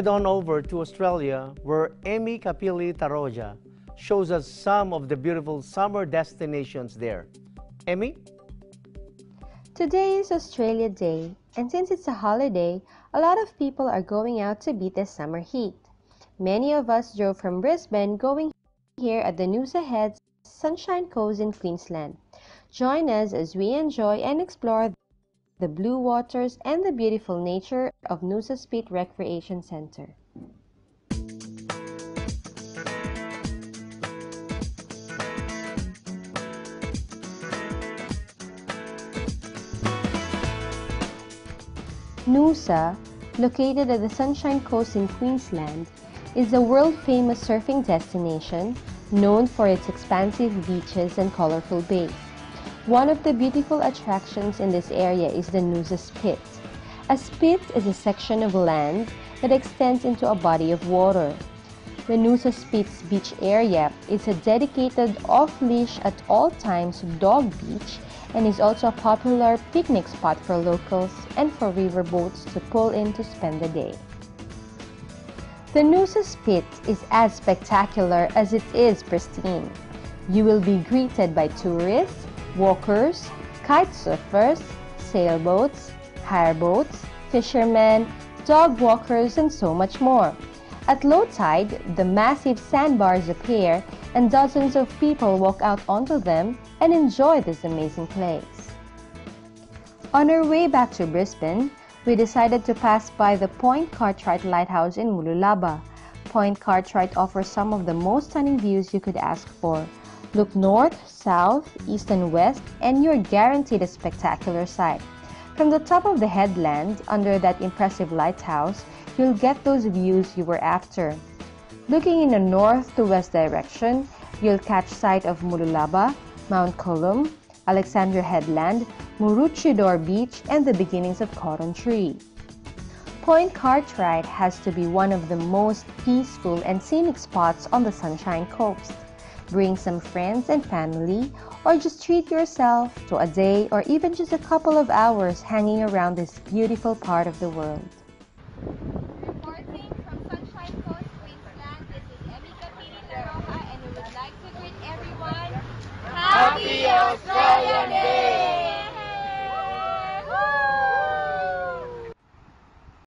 Head on over to Australia where Amy Capili-Tarroja shows us some of the beautiful summer destinations there. Emmi? Today is Australia Day, and since it's a holiday, a lot of people are going out to beat the summer heat. Many of us drove from Brisbane going here at the Noosa Heads Sunshine Coast in Queensland. Join us as we enjoy and explore the blue waters and the beautiful nature of Noosa Spit Recreation Centre. Noosa, located at the Sunshine Coast in Queensland, is a world-famous surfing destination known for its expansive beaches and colorful bays. One of the beautiful attractions in this area is the Noosa Spit. A spit is a section of land that extends into a body of water. The Noosa Spit's beach area is a dedicated off-leash at all times dog beach and is also a popular picnic spot for locals and for river boats to pull in to spend the day. The Noosa Spit is as spectacular as it is pristine. You will be greeted by tourists, walkers, kite surfers, sailboats, hire boats, fishermen, dog walkers, and so much more. At low tide, the massive sandbars appear and dozens of people walk out onto them and enjoy this amazing place. On our way back to Brisbane, we decided to pass by the Point Cartwright Lighthouse in Mooloolaba. Point Cartwright offers some of the most stunning views you could ask for. Look north, south, east, and west, and you're guaranteed a spectacular sight. From the top of the headland, under that impressive lighthouse, you'll get those views you were after. Looking in a north to west direction, you'll catch sight of Mooloolaba, Mount Coolum, Alexandra Headland, Maroochydore Beach, and the beginnings of Cotton Tree. Point Cartwright has to be one of the most peaceful and scenic spots on the Sunshine Coast. Bring some friends and family, or just treat yourself to a day or even just a couple of hours hanging around this beautiful part of the world.